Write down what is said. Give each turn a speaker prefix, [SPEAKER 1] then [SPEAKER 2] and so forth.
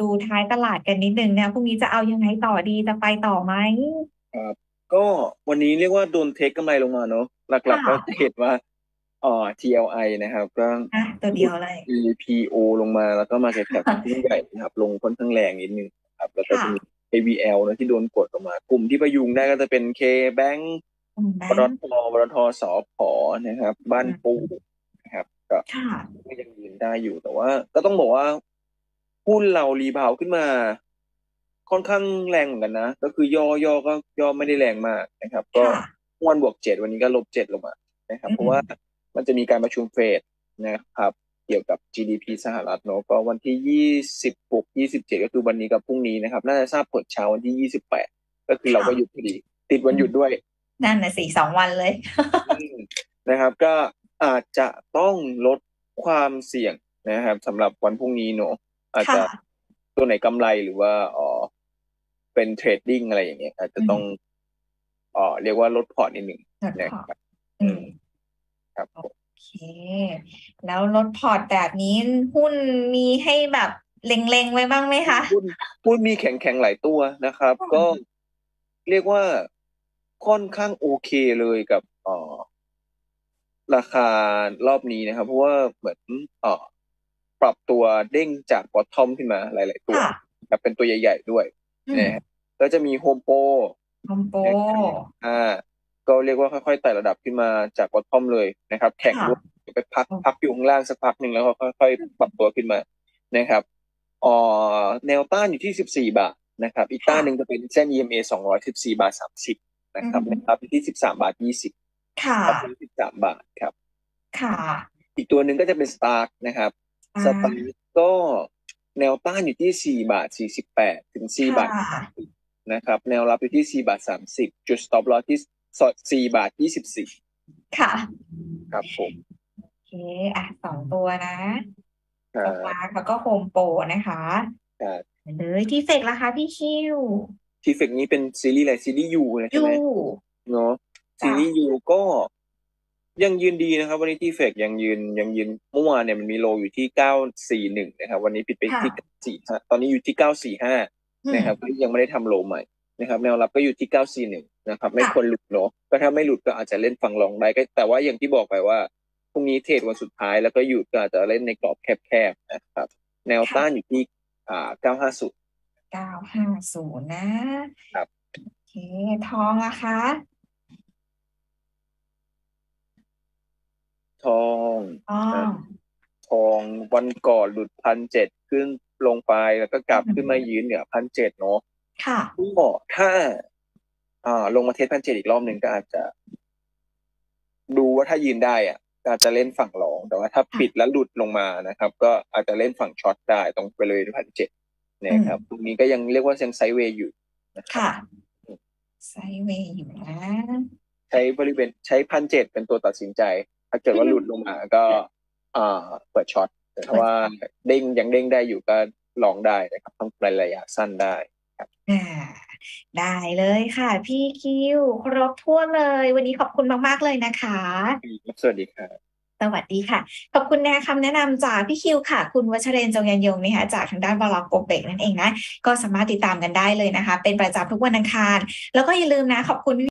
[SPEAKER 1] ดูท้ายตลาดกันนิดนึงเนี่ยพรุ่งนี้จะเอายังไงต่อดีจะไปต่อไหม
[SPEAKER 2] ครับก็วันนี้เรียกว่าโดนเทคกำไรลงมาเนอะหลักๆก็
[SPEAKER 1] ค่ะ
[SPEAKER 2] จะเห็นว่าเอ่อ TLI นะครับก็
[SPEAKER 1] อะตัวเดียวเลย
[SPEAKER 2] EPO ลงมาแล้วก็มาจากแถบหุ้นใหญ่นะครับ ลงค่อนข้างแรงนิดนึงครับ แล้วก็จะ
[SPEAKER 1] ค่ะ
[SPEAKER 2] มี AVL นะที่โดนกดลงมา กลุ่มที่ประยุงได้ก็จะเป็น K-Bank
[SPEAKER 1] อืมแบ
[SPEAKER 2] ปต
[SPEAKER 1] งค์
[SPEAKER 2] ทปตทสพนะครับ บ้านปูนะครับก็
[SPEAKER 1] ค่ะ
[SPEAKER 2] ก็ยังยืนได้อยู่แต่ว่า ก็ต้องบอกว่า หุ้นเรารีบาวขึ้นมา ค่อนข้างแรงเหมือนกันนะ ก็คือย่อย่อก็ย่อไม่ได้แรงมากนะครับ ก็
[SPEAKER 1] ค่ะ
[SPEAKER 2] เมื่อวันบวกเจ็ดวันนี้ก็ลบเจ็ดลงมานะครับ
[SPEAKER 1] อืม
[SPEAKER 2] เพราะว่ามันจะมีการประชุมเฟดนะครับ เกี่ยวกับ GDP สหรัฐเนอะก็วันที่ยี่สิบหกยี่สิบเจ็ดก็คือวันนี้กับพรุ่งนี้นะครับ น่าจะทราบผลเช้าวันที่ยี่สิบแปดก็คือเราก็หยุดพอดี ติดวันหยุดด้วย
[SPEAKER 1] นั่นน่ะสี่สองวันเลย
[SPEAKER 2] อืมนะครับ ก็อาจจะต้องลดความเสี่ยงนะครับสำหรับวันพรุ่งนี้เนอะ อาจจะ
[SPEAKER 1] ค่ะ
[SPEAKER 2] ตัวไหนกำไรหรือว่าอ๋อเป็น trading อะไรอย่างเงี้ยอาจจะต้องอ๋อเรียกว่าลดพอร์ตนิดหนึ่ง
[SPEAKER 1] ลด
[SPEAKER 2] นะ
[SPEAKER 1] พอร์ต
[SPEAKER 2] ครับ
[SPEAKER 1] อืม
[SPEAKER 2] ครับผม
[SPEAKER 1] โอเค แล้วลดพอร์ตแบบนี้หุ้นมีให้แบบเล็งๆไว้บ้างไหมคะ
[SPEAKER 2] หุ้นหุ้นมีแข็งแข็งๆหลายตัวนะครับ
[SPEAKER 1] อืม
[SPEAKER 2] ก็เรียกว่าค่อนข้างโอเคเลยกับเอ่อราคารอบนี้นะครับ เพราะว่าเหมือนเอ่อ ปรับตัวเด้งจาก bottom ขึ้นมาหลาย ๆ ตัว
[SPEAKER 1] ค่ะ
[SPEAKER 2] แบบเป็นตัวใหญ่ ๆ ด้วย
[SPEAKER 1] อืม
[SPEAKER 2] นะฮะก็จะมีโฮมโป
[SPEAKER 1] โฮมโปร
[SPEAKER 2] อ่าก็เรียกว่าค่อยๆไต่ระดับขึ้นมาจาก bottom เลยนะครับ แข่ง
[SPEAKER 1] ค่ะ
[SPEAKER 2] ด้วยไปพัก
[SPEAKER 1] อืม
[SPEAKER 2] พักอยู่ข้างล่างสักพักหนึ่งแล้วก็ค่อยๆปรับตัวขึ้นมานะครับอ่อแนวต้านอยู่ที่14บาทนะครับ อีกต้านหนึ่งจะเป็นเส้น EMA 214บาท30นะครับนะครับอยู่ที่13บาท20
[SPEAKER 1] ค่ะ
[SPEAKER 2] ครับที่13บาทครับ
[SPEAKER 1] ค่ะ
[SPEAKER 2] อีกตัวหนึ่งก็จะเป็นสตาร์นะครับ
[SPEAKER 1] อ่า
[SPEAKER 2] สตาร์ก็แนวต้านอยู่ที่ 4 บาท 48 ถึง 4 บาท
[SPEAKER 1] ค่ะ
[SPEAKER 2] นะครับ แนวรับอยู่ที่ 4 บาท 30 จุด stop loss ที่ 4 บาท 24
[SPEAKER 1] ค่ะ
[SPEAKER 2] ครับผม
[SPEAKER 1] โอเคอะสองตัวนะครับสปาร์คแล้วก็โฮมโปรนะคะ
[SPEAKER 2] ครับ
[SPEAKER 1] เลย TFEX ราคาพี่คิว
[SPEAKER 2] TFEX นี้เป็นซีรีส์อะไร series U นะใช่
[SPEAKER 1] U
[SPEAKER 2] ไหมเนาะ
[SPEAKER 1] จ้ะ
[SPEAKER 2] ซีรีส์ยูก็ ยังยืนดีนะครับ วันนี้ TFEX ยังยืนยังยืนเมื่อวานเนี่ยมันมี low อยู่ที่เก้าสี่หนึ่งนะครับ วันนี้ปิดไปที่สี่ห้าตอนนี้อยู่ที่เก้าสี่ห้า
[SPEAKER 1] อืม
[SPEAKER 2] นะครับก็ยังไม่ได้ทำ low ใหม่นะครับ แนวรับก็อยู่ที่เก้าสี่หนึ่งนะครับ ไม่
[SPEAKER 1] ค่ะ
[SPEAKER 2] ควรหลุดเนาะก็ถ้าไม่หลุดก็อาจจะเล่นฝั่งรองได้ก็แต่ว่าอย่างที่บอกไปว่าพรุ่งนี้เทรดวันสุดท้ายแล้วก็หยุดก็อาจจะเล่นในกรอบแคบๆนะครับ แนวต้านอยู่ที่อ่าเก้าห้าสุด
[SPEAKER 1] เก้าห้าศูนย์นะครับโอเคทองอะคะ
[SPEAKER 2] ทอง
[SPEAKER 1] อ๋อ
[SPEAKER 2] ทอง วันก่อนหลุดพันเจ็ดขึ้นลงไปแล้วก็กลับ
[SPEAKER 1] อืม
[SPEAKER 2] ขึ้นมายืนเหนือพันเจ็ดเนาะ
[SPEAKER 1] ค่ะ
[SPEAKER 2] ก็ถ้า อ่า ลงมา test พันเจ็ดอีกรอบหนึ่งก็อาจจะ ดูว่าถ้ายืนได้อะก็อาจจะเล่นฝั่ง long แต่ว่าถ้าปิดแล้วหลุดลงมานะครับ ก็อาจจะเล่นฝั่ง short ได้ตรงไปเลยพันเจ็ดนะครับ ตรงนี้ก็ยังเรียกว่ายัง sideway อยู่นะครับ
[SPEAKER 1] ค่ะ sideway อยู่นะ
[SPEAKER 2] ใช้บริเวณใช้พันเจ็ดเป็นตัวตัดสินใจ ถ้าเกิดว่าหลุดลงมาก็ อ่า เปิดช็อต แต่ถ้าว่าเด้งยังเด้งได้อยู่ก็ลองได้นะครับทำระยะสั้นได้
[SPEAKER 1] อ่าได้เลยค่ะ พี่คิวครบถ้วนเลย วันนี้ขอบคุณมาก ๆ เลยนะคะ
[SPEAKER 2] สวัสดีครับ
[SPEAKER 1] สวัสดีค่ะ ขอบคุณแนะคำแนะนำจากพี่คิวค่ะ คุณวัชเรนจงยันยงนะคะจากทางด้านบล็อกโกเบกนั่นเองนะ ก็สามารถติดตามกันได้เลยนะคะ เป็นประจำทุกวันอังคาร แล้วก็อย่าลืมนะ ขอบคุณ